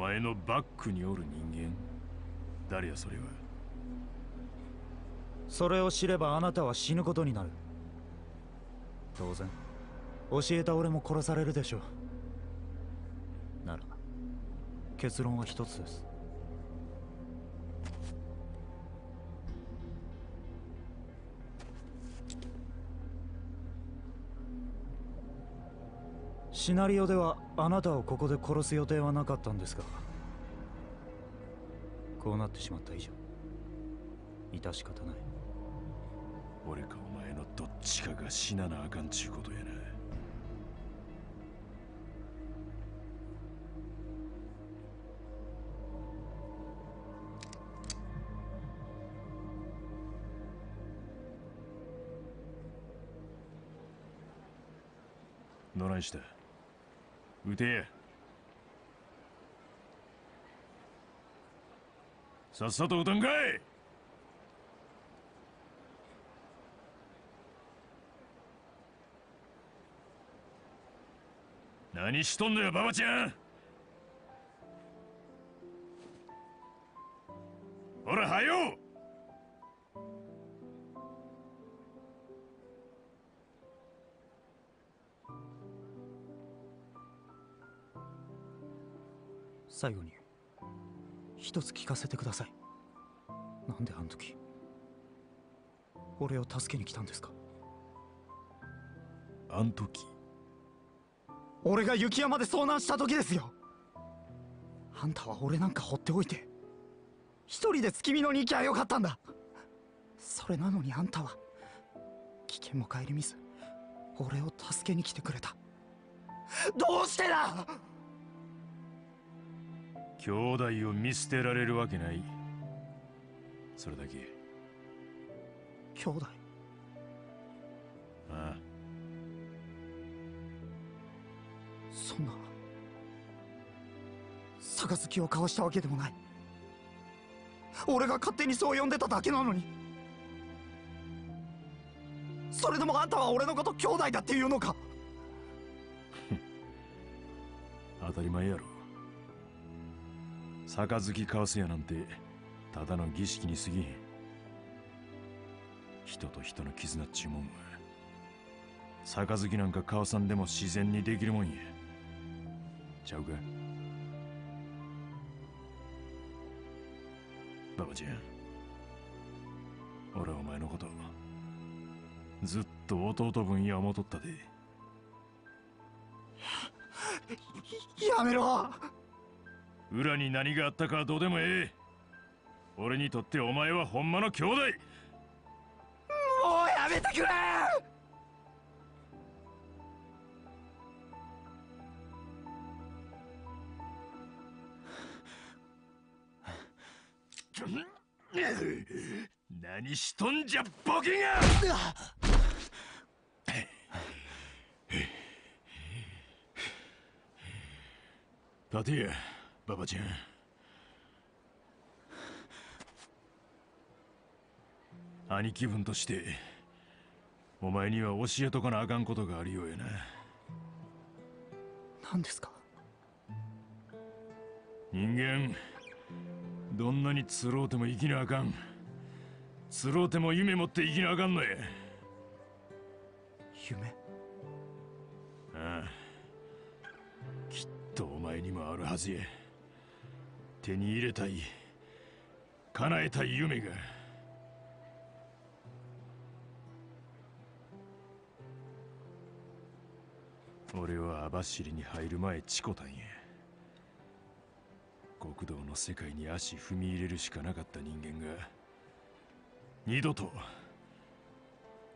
前のバックにおる人間？誰やそれは？それを知ればあなたは死ぬことになる。当然。教えた俺も殺されるでしょう。なら結論は一つです。シナリオではあなたをここで殺す予定はなかったんですがこうなってしまった以上致し方ない。俺かお前のどっちかが死ななあかんちゅうことやな。どないした？撃てさっさと撃たんかい何しとんのよババちゃん。最後に。一つ聞かせてください。なんであの時俺を助けに来たんですか？あん時。俺が雪山で遭難した時ですよ。あんたは俺なんか放っておいて一人で月見のに行きゃよかったんだ。それなのにあんたは危険も顧みず俺を助けに来てくれた。どうしてだ兄弟を見捨てられるわけない。それだけ。兄弟？ああ。そんな。杯を交わしたわけでもない。俺が勝手にそう呼んでただけなのに。それでもあんたは俺のこと兄弟だっていうのか？当たり前やろ杯交わすやなんてただの儀式に過ぎん人と人の絆っちゅうもんは杯なんか交わさんでも自然にできるもんやちゃうかババちゃん俺はお前のことずっと弟分や思うとったでやめろ裏に何があったかはどうでもええ。俺にとってお前はほんまの兄弟。もうやめてくれ！何しとんじゃボケが！立てやババちゃん兄貴分としてお前には教えとかなあかんことがあるようやな何ですか人間どんなにつろうても生きなあかんつろうても夢持って生きなあかんのや夢ああきっとお前にもあるはずや手に入れたい。叶えたい夢が。俺は網走に入る前チコたんや極道の世界に足踏み入れるしかなかった人間が。二度と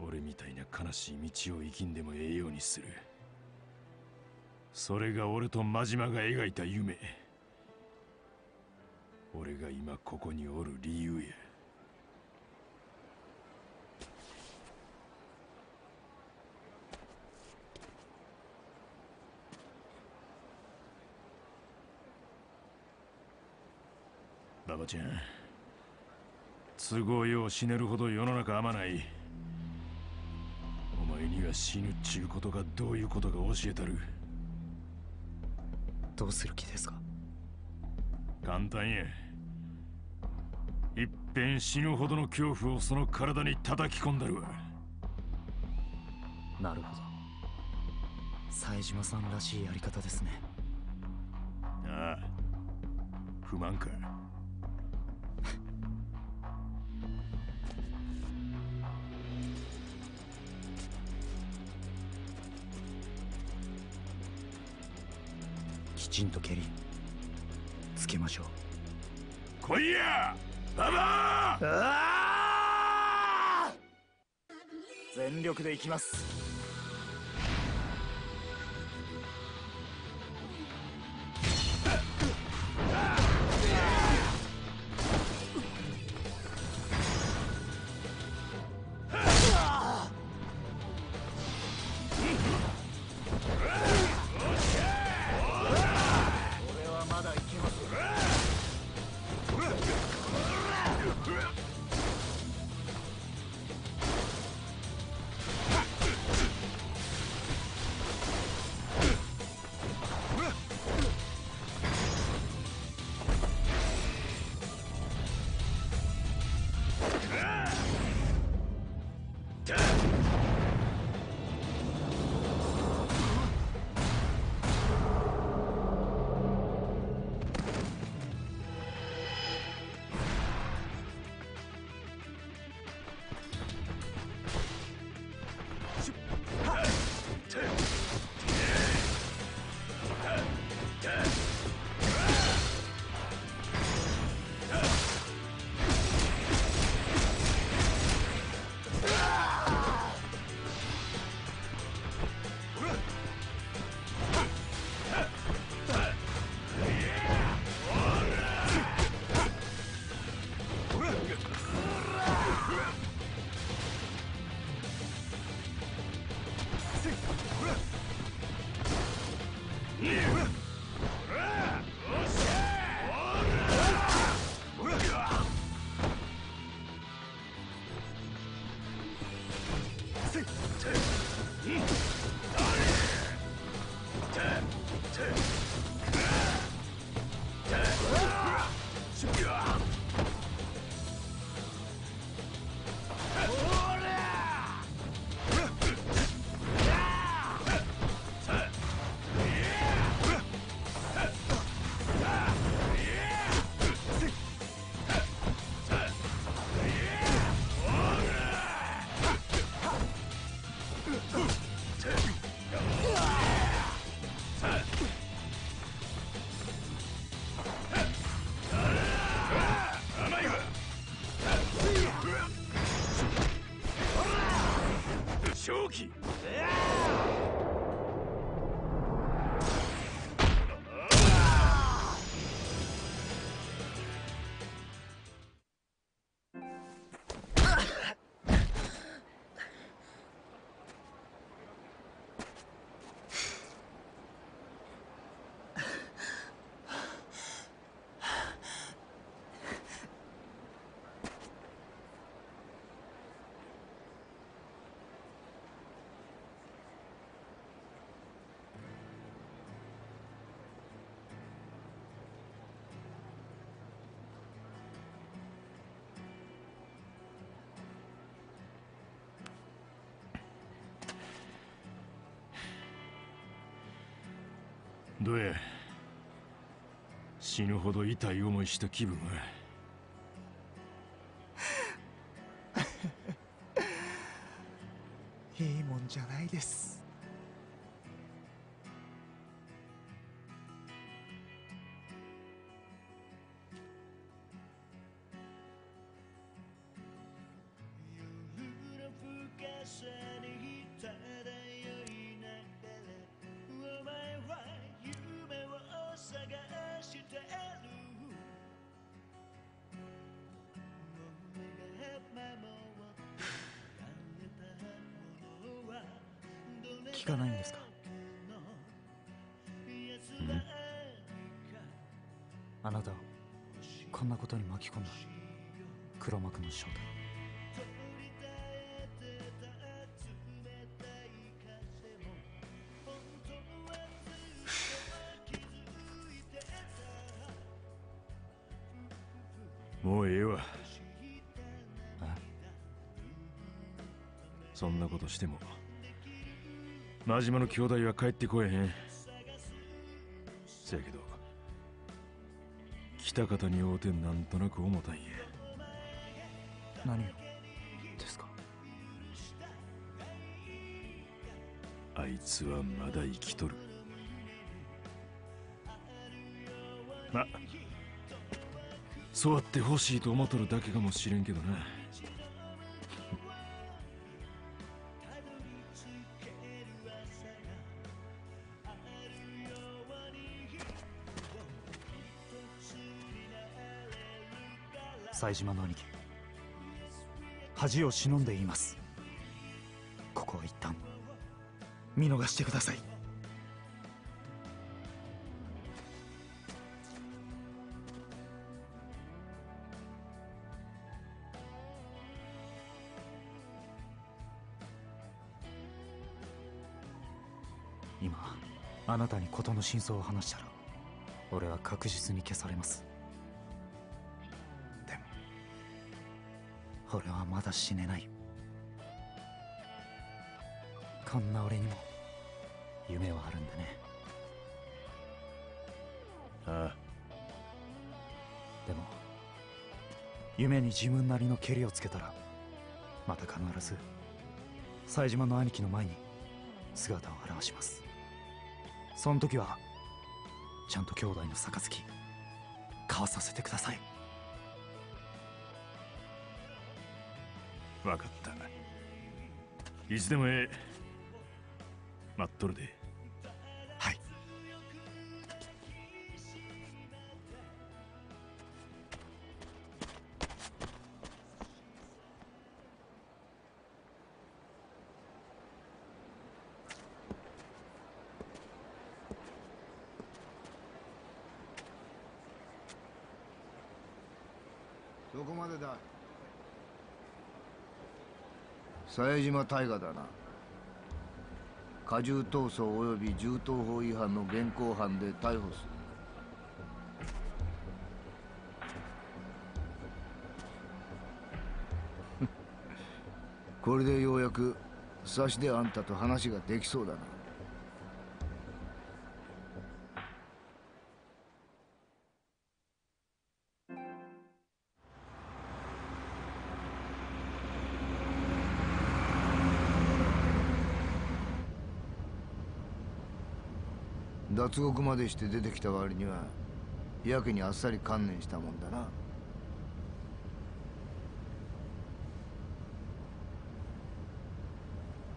俺みたいな悲しい道を生きんでもええようにする。それが俺と真島が描いた夢。俺が今ここにおる理由や。ババちゃん都合よう死ねるほど世の中甘ない。お前には死ぬっちゅうことがどういうことか教えたる。どうする気ですか？簡単やいっぺん死ぬほどの恐怖をその体に叩き込んだるわ。なるほど。冴島さんらしいやり方ですね。ああ不満か。きちんと蹴りつけましょう。来いやババー！全力でいきます。正気どうや。死ぬほど痛い思いした気分は。いいもんじゃないです。夜の深さ聞かないんですか？奴らかあなたをこんなことに巻き込んだ黒幕の正体。もうええわ。そんなことしても真島の兄弟は帰ってこえへん。せやけど北方に会うてなんとなく思たんや。何を？ですか？あいつはまだ生きとる。まそうあってほしいと思っとるだけかもしれんけどな冴島の兄貴。恥を忍んでいます。ここは一旦見逃してください。今あなたに事の真相を話したら俺は確実に消されます。俺はまだ死ねない。こんな俺にも夢はあるんだね。ああ。でも夢に自分なりのけりをつけたらまた必ず冴島の兄貴の前に姿を現します。その時はちゃんと兄弟の杯交わさせてください分かった。いつでもええ。待っとるで。冴島大河だな。過重闘争及び銃刀法違反の現行犯で逮捕する。これでようやく差しであんたと話ができそうだな。脱獄までして出てきた割にはやけにあっさり観念したもんだな。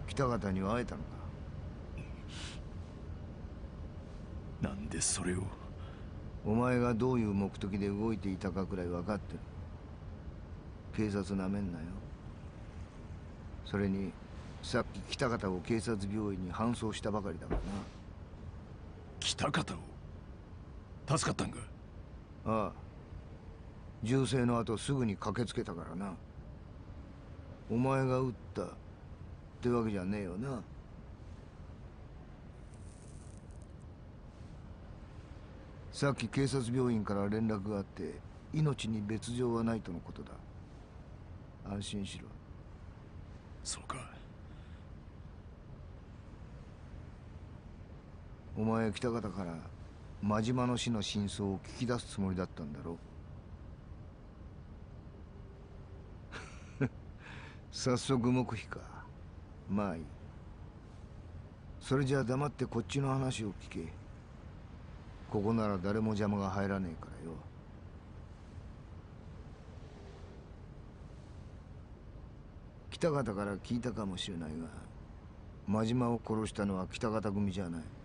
北方には会えたのか？なんでそれを？お前がどういう目的で動いていたかくらい分かってる。警察なめんなよ。それにさっき北方を警察病院に搬送したばかりだからな北方を。助かったんか？ああ。銃声の後すぐに駆けつけたからな。お前が撃ったってわけじゃねえよな。さっき警察病院から連絡があって命に別状はないとのことだ。安心しろ。そうかお前北方から真島の死の真相を聞き出すつもりだったんだろ 早速黙秘か。まあいい。それじゃあ黙ってこっちの話を聞け。ここなら誰も邪魔が入らねえからよ。北方から聞いたかもしれないが真島を殺したのは北方組じゃない。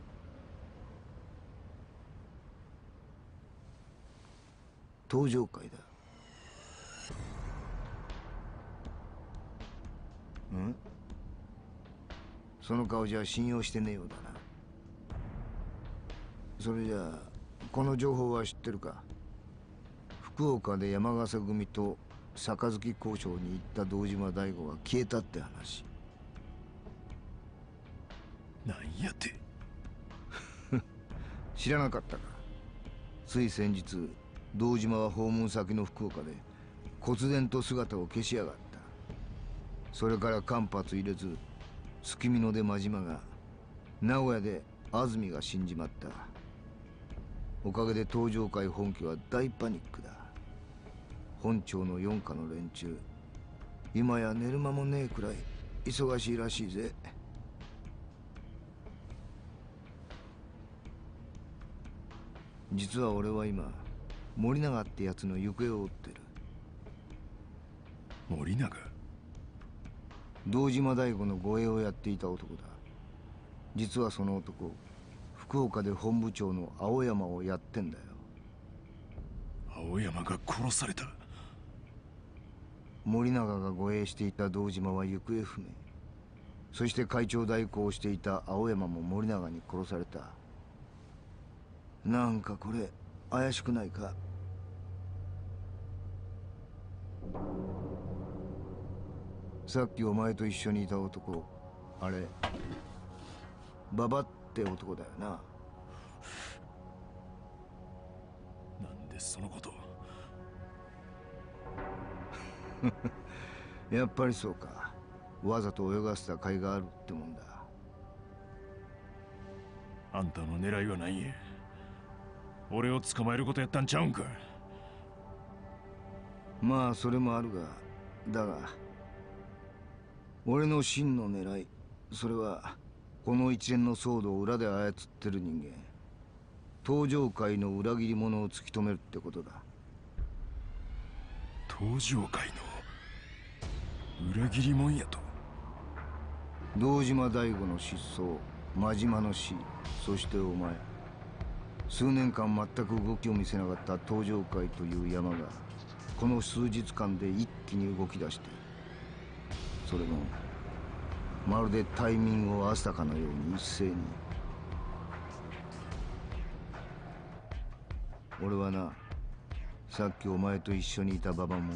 登場会だ。ん？その顔じゃ信用してねえようだな。それじゃあこの情報は知ってるか？福岡で山笠組と杯交渉に行った堂島大吾が消えたって話。なんやて。知らなかったか？つい先日堂島は訪問先の福岡で忽然と姿を消しやがった。それから間髪入れず月見野で真島が名古屋で安住が死んじまった。おかげで東上会本家は大パニックだ。本庁の四課の連中今や寝る間もねえくらい忙しいらしいぜ。実は俺は今森永ってやつの行方を追ってる。森永？堂島大吾の護衛をやっていた男だ。実はその男福岡で本部長の青山をやってんだよ。青山が殺された？森永が護衛していた堂島は行方不明。そして会長代行をしていた青山も森永に殺された。なんかこれ怪しくないか？さっきお前と一緒にいた男あれ馬場って男だよな。なんでそのこと？やっぱりそうか。わざと泳がせた甲斐があるってもんだ。あんたの狙いは何や俺を捕まえることやったんちゃうんかまあそれもあるがだが俺の真の狙いそれはこの一連の騒動を裏で操ってる人間。東上界の裏切り者を突き止めるってことだ。東上界の裏切り者やと？堂島大吾の失踪真島の死そしてお前数年間全く動きを見せなかった東上界という山がこの数日間で一気に動き出してそれもまるでタイミングを合わせたかのように一斉に。俺はなさっきお前と一緒にいた馬場も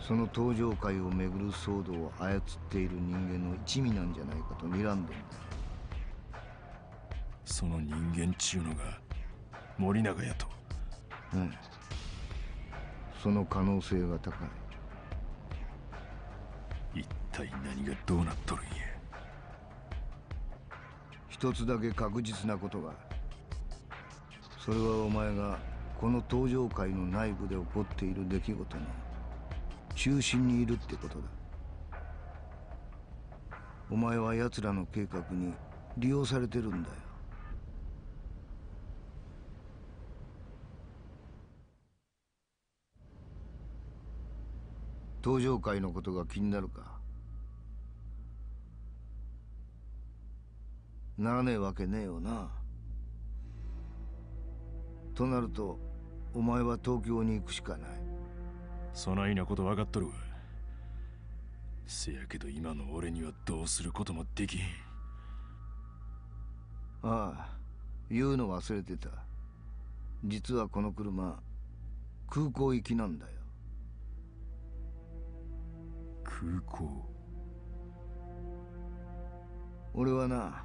その登場界をめぐる騒動を操っている人間の一味なんじゃないかと睨んでんだ。その人間ちゅうのが森永やと。うん。その可能性が高い。一体何がどうなっとるんや。一つだけ確実なことがそれはお前がこの登場界の内部で起こっている出来事の中心にいるってことだ。お前は奴らの計画に利用されてるんだよ登場界のことが気になるか。ならねえわけねえよな。となるとお前は東京に行くしかない。そないなこと分かっとるわ。せやけど今の俺にはどうすることもできん。ああ言うの忘れてた。実はこの車空港行きなんだよ空港。俺はな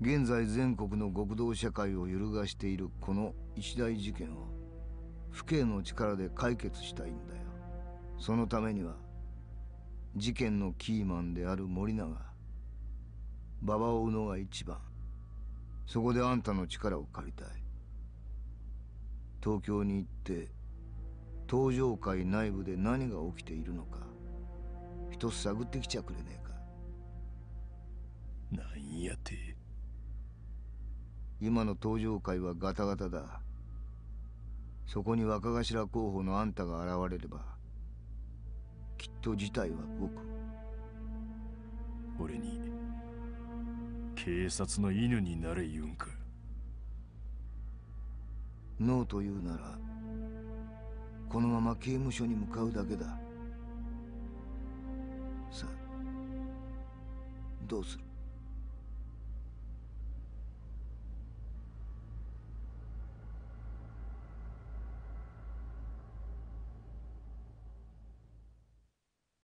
現在全国の極道社会を揺るがしているこの一大事件を府警の力で解決したいんだよ。そのためには事件のキーマンである森永馬場を追うのが一番。そこであんたの力を借りたい。東京に行って東上界内部で何が起きているのか。一つ探ってきちゃくれねえか。なんやて。今の登場会はガタガタだ。そこに若頭候補のあんたが現れればきっと事態は動く。俺に警察の犬になれ言うんか。ノーと言うならこのまま刑務所に向かうだけださあどうする